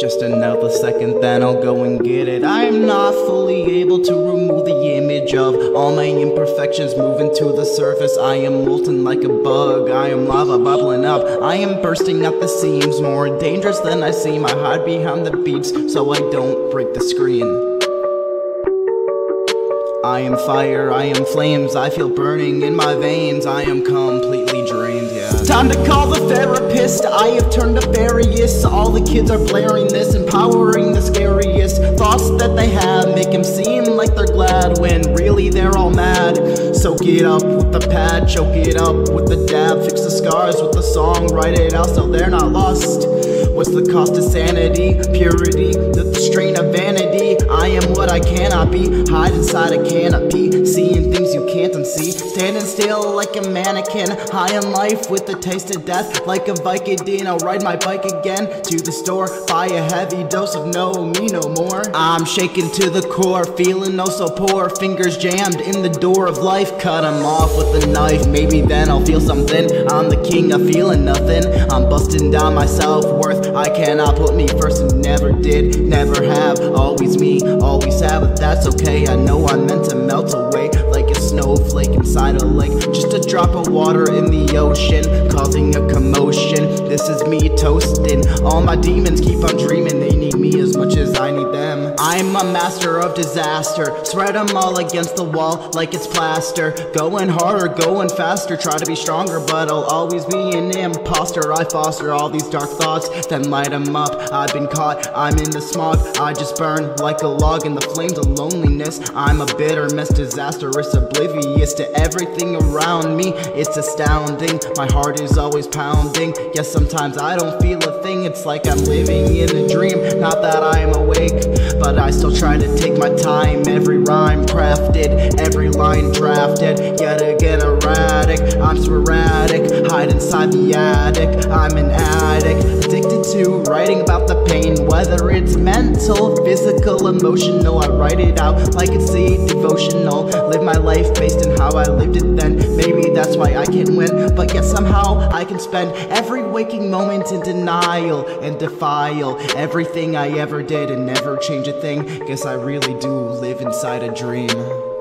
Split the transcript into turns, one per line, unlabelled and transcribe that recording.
Just another second, then I'll go and get it. I am not fully able to remove the image of all my imperfections moving to the surface. I am molten like a bug. I am lava bubbling up. I am bursting at the seams, more dangerous than I seem. I hide behind the beats so I don't break the screen. I am fire, I am flames, I feel burning in my veins, I am completely drained, yeah. Time to call the therapist, I have turned nefarious. All the kids are blaring this, empowering the scariest thoughts that they have. Make them seem like they're glad when really they're all mad. Soak it up with the pad, choke it up with the dab, fix the scars with the song, write it out so they're not lost. What's the cost of sanity, purity, the strain of vanity? I am what I cannot be, hide inside a canopy, seeing things you can't unsee. Standing still like a mannequin, high on life with the taste of death. Like a Vicodin, I'll ride my bike again to the store, buy a heavy dose of no me no more. I'm shaking to the core, feeling no so poor, fingers jammed in the door of life. Cut them off with a knife, maybe then I'll feel something. I'm the king of feeling nothing, I'm busting down my self worth. I cannot put me first and never did, never have. Always me, always have, but that's okay. I know I'm meant to melt away like a snowflake inside a lake. Just a drop of water in the ocean, causing a commotion. This is me toasting. All my demons keep on dreaming, as I need them. I'm a master of disaster, spread them all against the wall like it's plaster. Going harder, going faster, try to be stronger, but I'll always be an imposter. I foster all these dark thoughts, then light them up. I've been caught, I'm in the smog, I just burn like a log in the flames of loneliness. I'm a bitter mess, disastrous, oblivious to everything around me. It's astounding, my heart is always pounding. Yes, sometimes I don't feel a thing, it's like I'm living in a dream. Not that I'm awake, but I still try to take my time. Every rhyme crafted, every line drafted. Yet again, erratic, I'm sporadic, hide inside the attic. I'm an addict, addicted to writing about the pain, whether it's mental, physical, emotional. I write it out like it's a devotional. Live my life based how I lived it then. Maybe that's why I can win, but yet somehow I can spend every waking moment in denial and defile everything I ever did and never change a thing. Guess I really do live inside a dream.